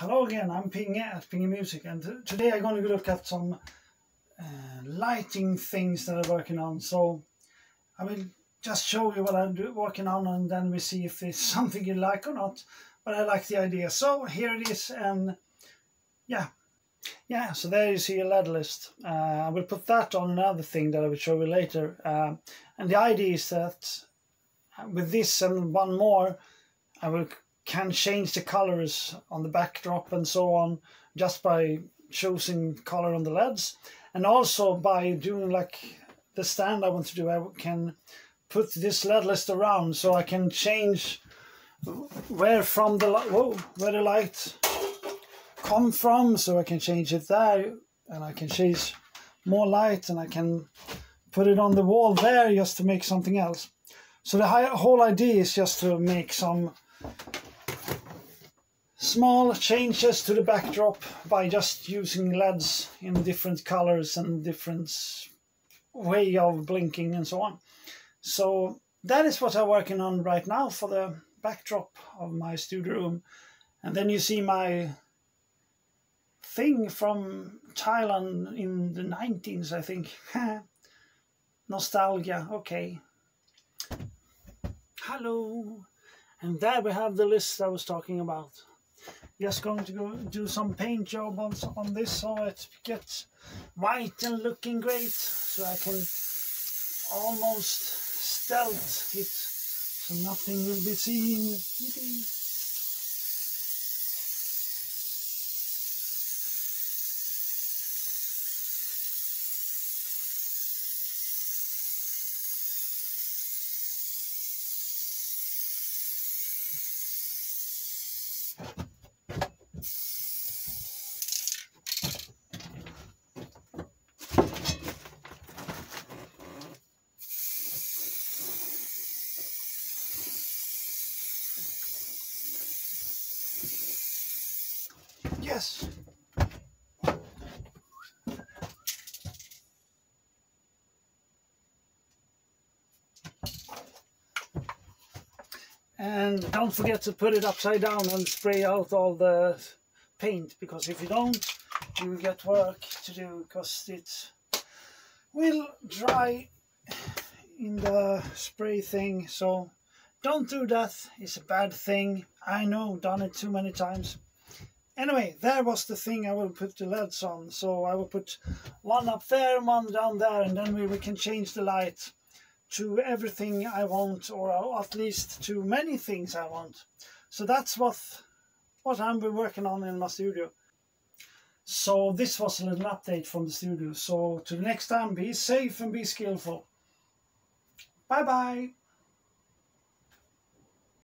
Hello again, I'm Pinge at Pinge Music and today I'm going to look at some uh, lighting things that I'm working on. So I will just show you what I'm working on and then we see if it's something you like or not. But I like the idea. So here it is and yeah. Yeah, so there you see a LED list. Uh, I will put that on another thing that I will show you later. Uh, and the idea is that with this and one more, I will can change the colors on the backdrop and so on just by choosing color on the LEDs and also by doing like the stand I want to do I can put this LED list around so I can change where from the whoa, where the light come from. So I can change it there and I can change more light and I can put it on the wall there just to make something else. So the whole idea is just to make some small changes to the backdrop by just using LEDs in different colors and different way of blinking and so on. So that is what I'm working on right now for the backdrop of my studio room. And then you see my thing from Thailand in the 19s, I think. Nostalgia, okay. Hello. And there we have the list I was talking about just going to go do some paint job on, on this so it gets white and looking great so I can almost stealth it so nothing will be seen. Yes. And don't forget to put it upside down and spray out all the paint because if you don't you will get work to do because it will dry in the spray thing. So don't do that. It's a bad thing. I know done it too many times Anyway, there was the thing I will put the LEDs on. So I will put one up there and one down there and then we, we can change the light to everything I want or at least to many things I want. So that's what, what I'm been working on in my studio. So this was a little update from the studio. So to the next time, be safe and be skillful. Bye bye.